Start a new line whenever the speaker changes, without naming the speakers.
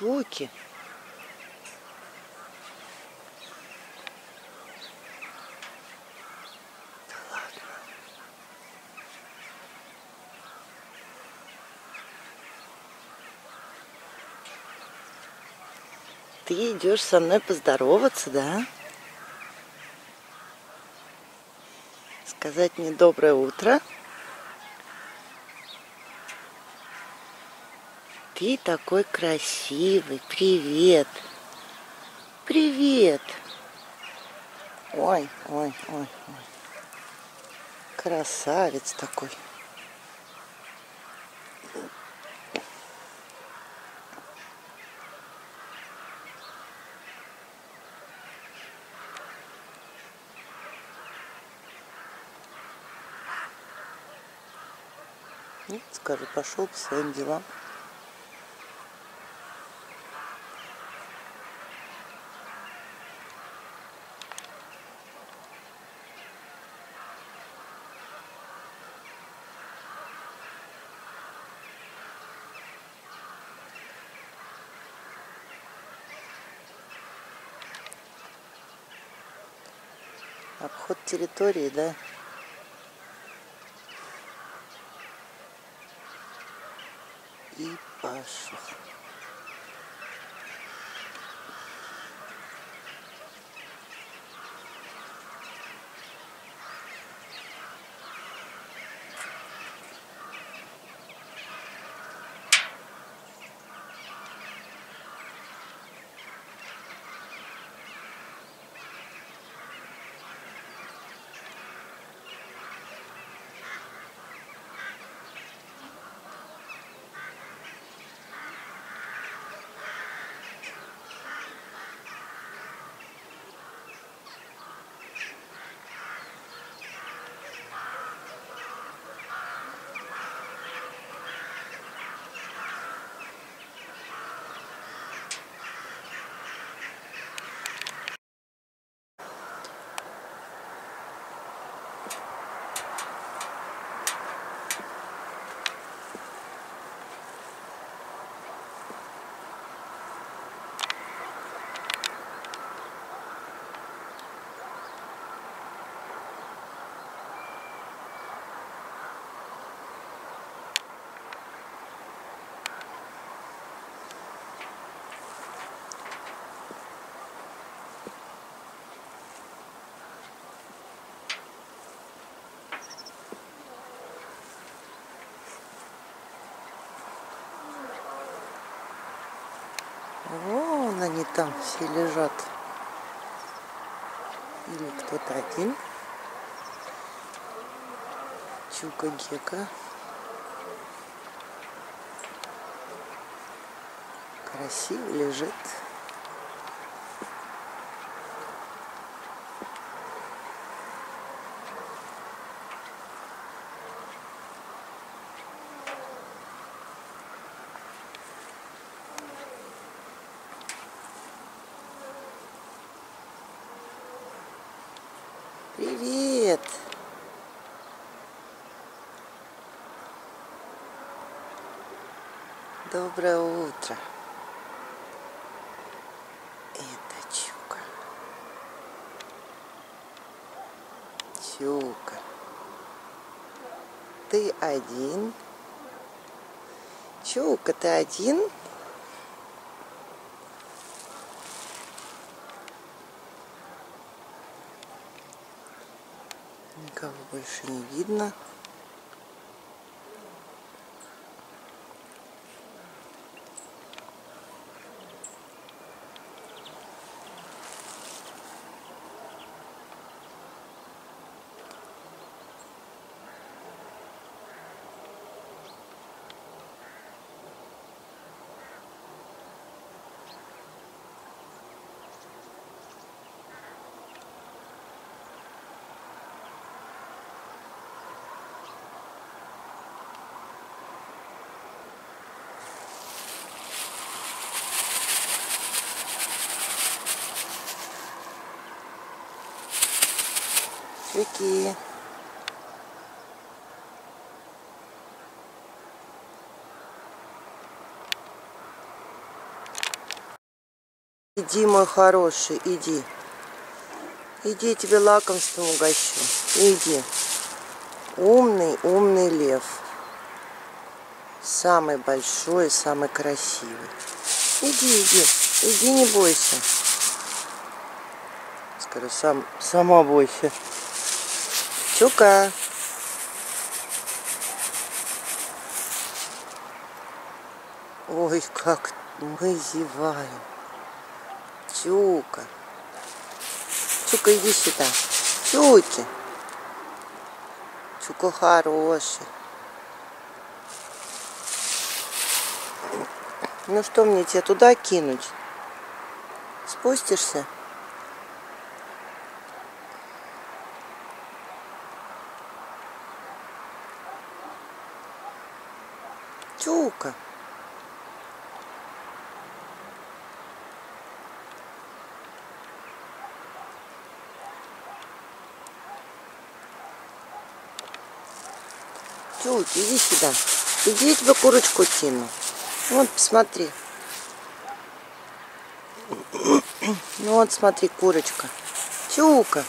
щеки. Ты идешь со мной поздороваться, да? Сказать мне доброе утро. Ты такой красивый. Привет. Привет. Ой, ой, ой, ой. Красавец такой. Нет, скажи, пошел по своим делам. Обход территории, да? И пошел. Они там все лежат. Или кто-то один. Чука-гека. Красиво лежит. Привет! Доброе утро. Это Чука. Чука. Ты один? Чука, ты один? Никого больше не видно. Чуки. Иди, мой хороший, иди. Иди, я тебе лакомством угощу. Иди. Умный, умный лев. Самый большой, самый красивый. Иди, иди. Иди, не бойся. Скажу, сам, сама бойся. Чука. Ой, как мы зеваем. Чука. Чука, иди сюда. Чуки. Чука хороший. Ну что мне тебя туда кинуть? Спустишься? Чука. Чуть, иди сюда. Иди, я тебе курочку кину. Вот, посмотри. Ну вот, смотри, курочка. Чука.